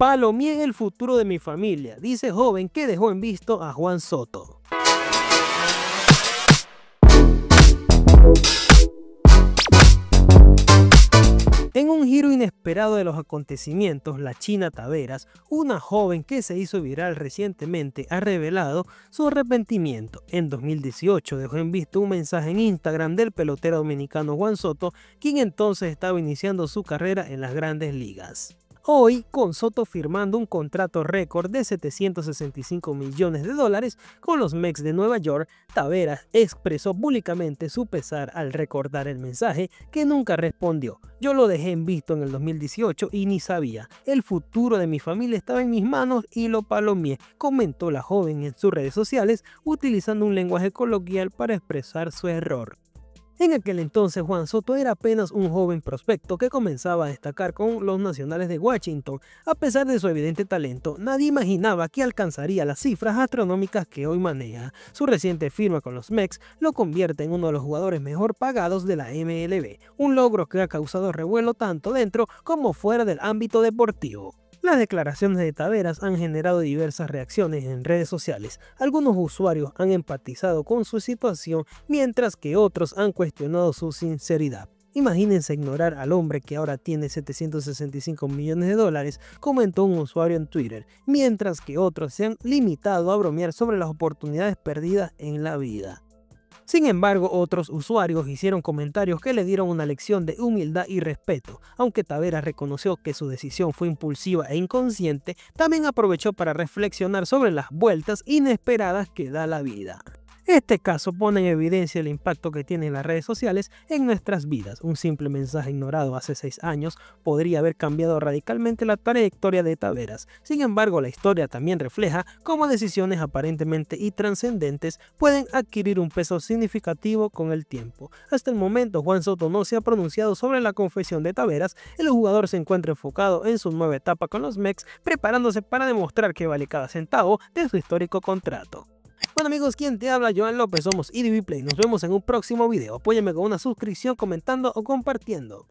Palomié el futuro de mi familia, dice joven que dejó en visto a Juan Soto. En un giro inesperado de los acontecimientos, la China Taveras, una joven que se hizo viral recientemente, ha revelado su arrepentimiento. En 2018 dejó en visto un mensaje en Instagram del pelotero dominicano Juan Soto, quien entonces estaba iniciando su carrera en las grandes ligas. Hoy, con Soto firmando un contrato récord de 765 millones de dólares con los Mex de Nueva York, Taveras expresó públicamente su pesar al recordar el mensaje que nunca respondió. Yo lo dejé en visto en el 2018 y ni sabía. El futuro de mi familia estaba en mis manos y lo palomié, comentó la joven en sus redes sociales utilizando un lenguaje coloquial para expresar su error. En aquel entonces Juan Soto era apenas un joven prospecto que comenzaba a destacar con los nacionales de Washington. A pesar de su evidente talento, nadie imaginaba que alcanzaría las cifras astronómicas que hoy maneja. Su reciente firma con los Mex lo convierte en uno de los jugadores mejor pagados de la MLB, un logro que ha causado revuelo tanto dentro como fuera del ámbito deportivo. Las declaraciones de Taveras han generado diversas reacciones en redes sociales. Algunos usuarios han empatizado con su situación, mientras que otros han cuestionado su sinceridad. Imagínense ignorar al hombre que ahora tiene 765 millones de dólares, comentó un usuario en Twitter, mientras que otros se han limitado a bromear sobre las oportunidades perdidas en la vida. Sin embargo, otros usuarios hicieron comentarios que le dieron una lección de humildad y respeto. Aunque Tavera reconoció que su decisión fue impulsiva e inconsciente, también aprovechó para reflexionar sobre las vueltas inesperadas que da la vida. Este caso pone en evidencia el impacto que tienen las redes sociales en nuestras vidas. Un simple mensaje ignorado hace seis años podría haber cambiado radicalmente la trayectoria de Taveras. Sin embargo, la historia también refleja cómo decisiones aparentemente intrascendentes pueden adquirir un peso significativo con el tiempo. Hasta el momento, Juan Soto no se ha pronunciado sobre la confesión de Taveras. El jugador se encuentra enfocado en su nueva etapa con los Mex, preparándose para demostrar que vale cada centavo de su histórico contrato. Bueno amigos, quien te habla, Joan López, somos EDB Play. Nos vemos en un próximo video. Apóyame con una suscripción, comentando o compartiendo.